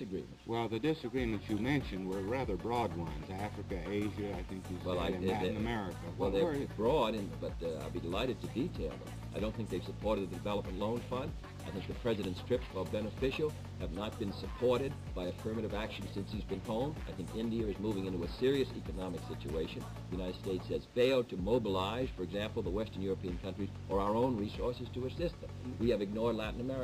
disagreements? Well, the disagreements you mentioned were rather broad ones. Africa, Asia, I think you said, I- and they- Latin they- America. Well, What they're broad, and, but uh, I'll be delighted to detail them. I don't think they've supported the Development Loan Fund. I think the President's trips, while beneficial, have not been supported by affirmative action since he's been home. I think India is moving into a serious economic situation. The United States has failed to mobilize, for example, the Western European countries or our own resources to assist them. We have ignored Latin America.